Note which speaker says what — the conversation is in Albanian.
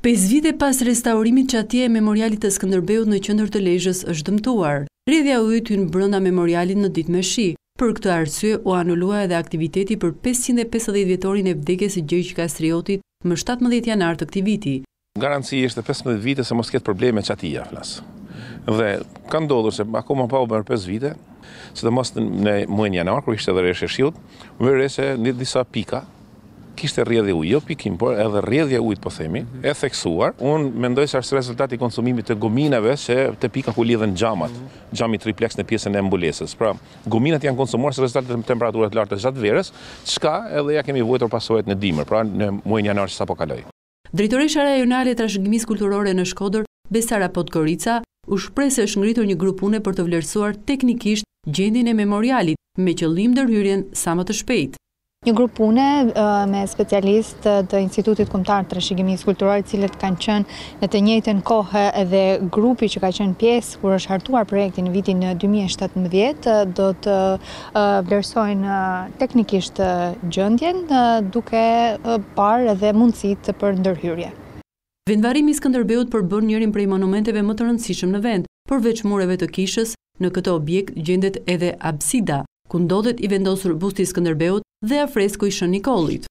Speaker 1: Pesë vite pas restaurimit çatia e Memorialit të Skënderbeut në qendër të Lezhës është dëmtuar. Rrjedhja e ujit hyn brenda Memorialit në ditë me shi. Për këtë arsye u anulua edhe aktiviteti për pesëqind e pesëdhjetë vjetorin e vdekjes së Gjergj Kastriotit më shtatëmbëdhjetë janar të këtij viti,
Speaker 2: Garancia ishte pesëmbëdhjetë vite se mos të ketë probleme çatia flas. Dhe ka ndodhur se akoma pa u bërë pesë vite, sidomos në muajin janar kur ishte edhe reshje shiu, u vu re se në disa pika kishte rrjedhje uji, jo pikim, por edhe rrjedhje e ujit po themi, mhm. e theksuar. Unë mendoj se është rezultat i konsumimit të gominave se te pika ku lidhen xhamat, mhm. xhami triplex në pjesën e mbulesës. Pra, gominat janë konsumuar si rezultat i temperaturave të larta gjatë verës, çka edhe ia kemi vuajtur pasojat në dimër, pra në muajin janar që sapo kaloi.
Speaker 1: Drejtoresha Rajonale e Trashëgimisë Kulturore në Shkodër, Besara Podgorica, u shpreh se është ngritur një grup pune për të vlerësuar teknikisht gjendjen e memorialit me qëllim ndërhyrjen sa më të shpejtë.
Speaker 3: Një grup pune me specialistë të Institutit Kombëtar të Trashëgimisë Kulturore, të cilët kanë qenë në të njëjtën kohë edhe grupi që ka qenë pjesë kur është hartuar projekti në vitin 2017, do të vlerësojnë teknikisht gjendjen, duke parë edhe mundësitë për ndërhyrje.
Speaker 1: Vendvarrimi i Skënderbeut përbën njërin prej monumenteve më të rëndësishëm në vend. Përveç mureve të kishës, në këtë objekt gjendet edhe absida, ku ndodhet i vendosur busti i Skënderbeut dhe afresku i Shën Nikollit.